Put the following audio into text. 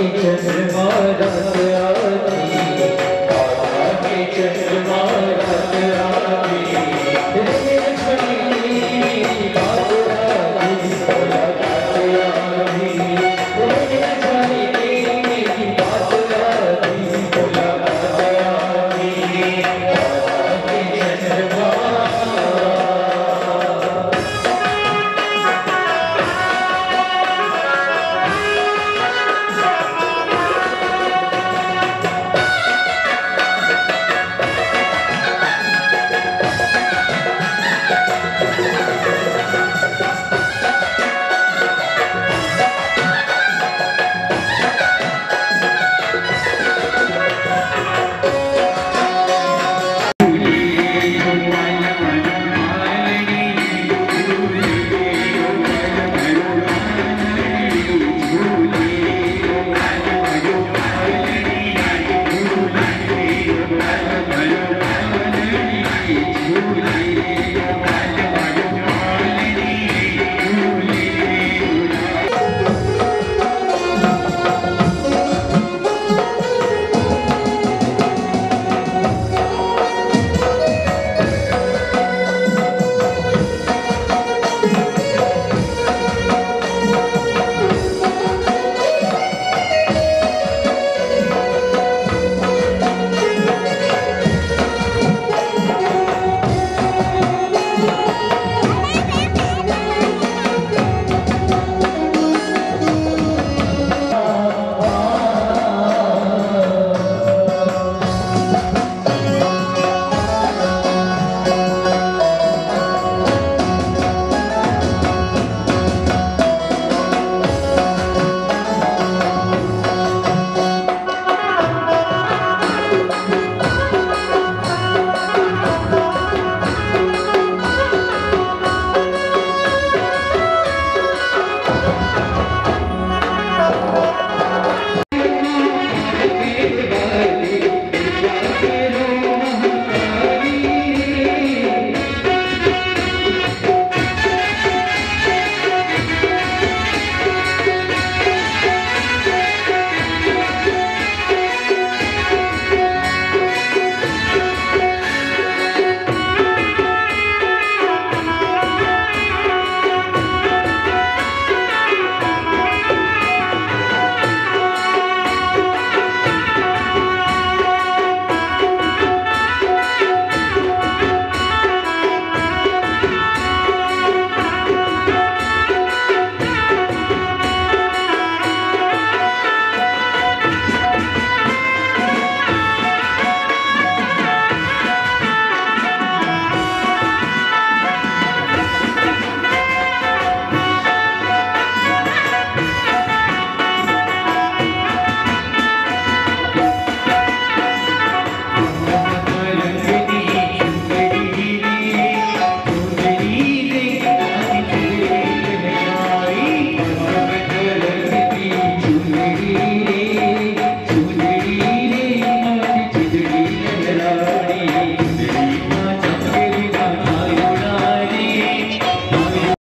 Yine varım Thank